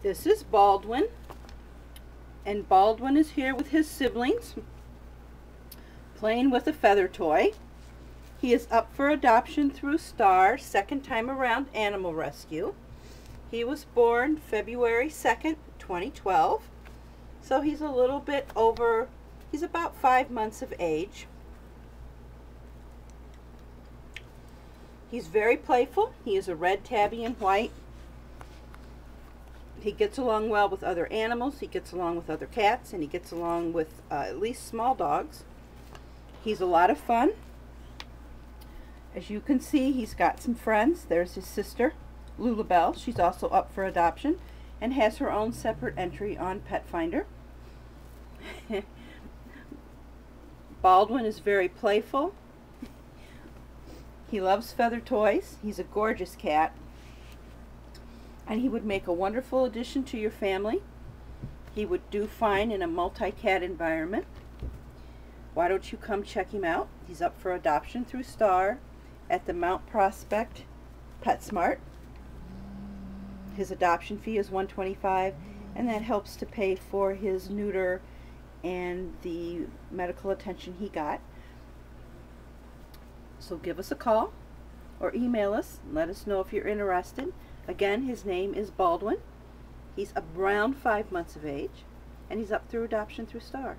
This is Baldwin. And Baldwin is here with his siblings playing with a feather toy. He is up for adoption through STAAR, second time around animal rescue. He was born February 2nd, 2012. So he's a little bit over, he's about five months of age. He's very playful. He is a red tabby and white. He gets along well with other animals. He gets along with other cats, and he gets along with uh, at least small dogs. He's a lot of fun. As you can see, he's got some friends. There's his sister, Lulabelle. She's also up for adoption and has her own separate entry on Petfinder. Baldwin is very playful. He loves feather toys. He's a gorgeous cat. And he would make a wonderful addition to your family. He would do fine in a multi-cat environment. Why don't you come check him out? He's up for adoption through STAAR at the Mount Prospect PetSmart. His adoption fee is 125 and that helps to pay for his neuter and the medical attention he got. So give us a call or email us let us know if you're interested. Again, his name is Baldwin. He's around five months of age and he's up through adoption through STAAR.